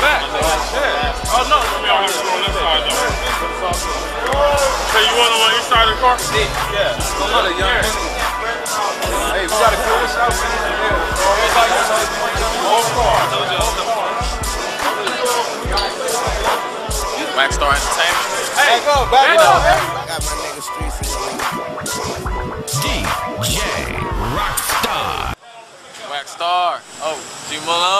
back. Oh no, me on this on this side though. You want on east side of the car? Yeah. Young. Hey, we gotta clear this out. Star Entertainment. Hey, Back up, back up. Got my nigga streets in DJ Rockstar. Wax Star. Oh, G Malone.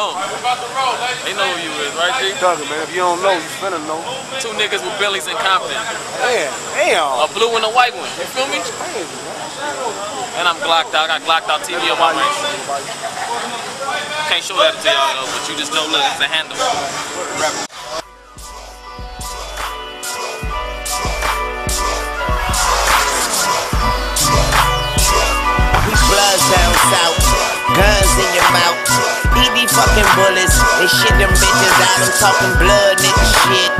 They know who you is, right, G? Thugger, man. If you don't know, you finna know. Two niggas with Billy's in Compton. Damn, damn. A blue and a white one. You feel me? And I'm Glocked out. I got Glocked out TV on my wrist. Can't show that to y'all though, but you just know, look, it's a handle. Fucking bullets They shit them bitches out. I'm talking blood, nigga shit.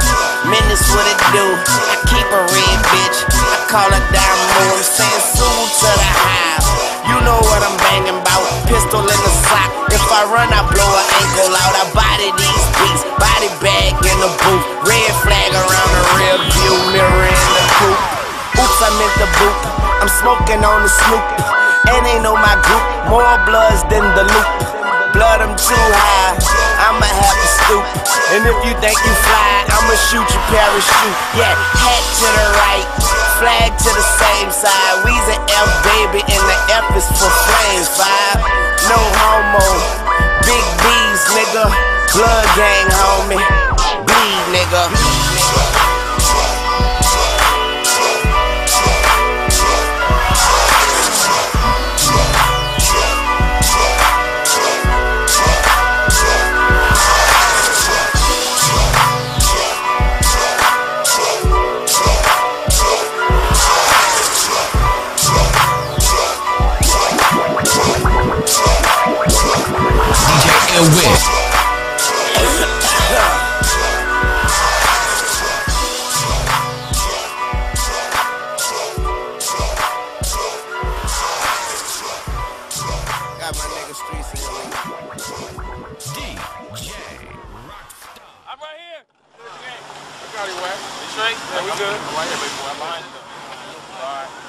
Menace what it do. I keep a red bitch. I call her Diamond. I'm saying soon to the hive. You know what I'm banging about. Pistol in the sock. If I run, I blow her ankle out. I body these beats. Body bag in the booth. Red flag around the rear view mirror in the coupe. Oops, I meant the boot. I'm smoking on the snoop. And they know my group. More bloods than the loop. Too high. I'ma have to stoop. And if you think you fly, I'ma shoot your parachute. Yeah, hat to the right. Flag to the same side. We's an F baby, and the F is for flames. Five. No homo. Big B's, nigga. Blood gang, homie. Bleed, nigga. Yeah, we good. Behind. All right.